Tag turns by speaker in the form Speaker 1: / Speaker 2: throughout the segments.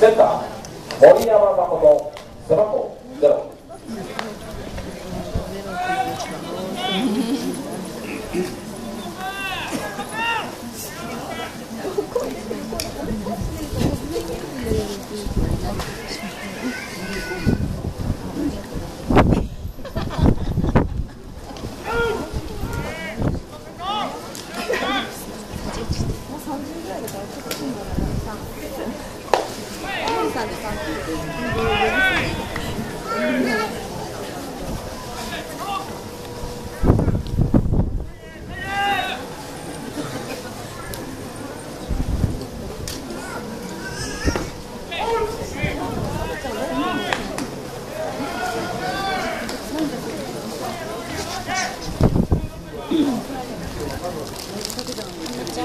Speaker 1: センター森山誠背番号
Speaker 2: ゼ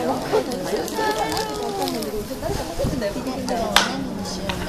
Speaker 2: ロで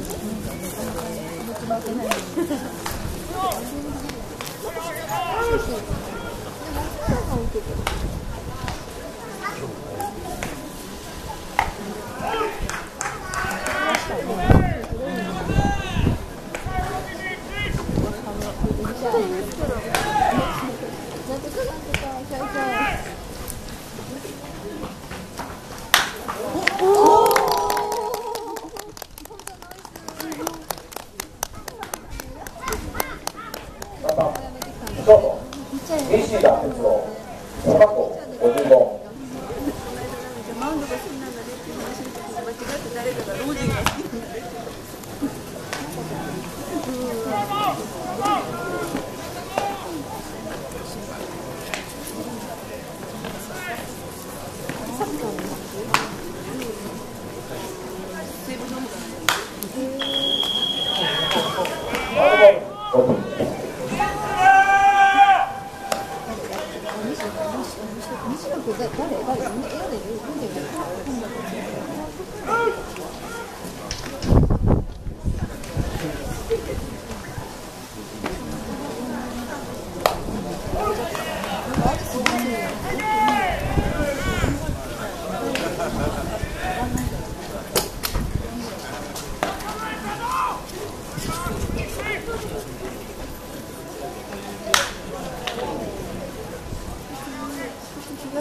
Speaker 3: ショ
Speaker 2: ート
Speaker 1: 西田
Speaker 2: 哲郎過去 của bệnh có thể có ý nghĩa để những người khác không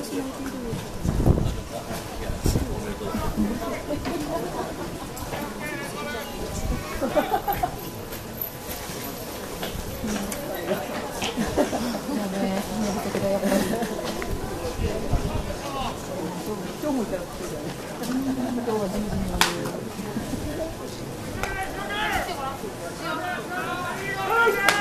Speaker 2: Oh,
Speaker 3: yeah!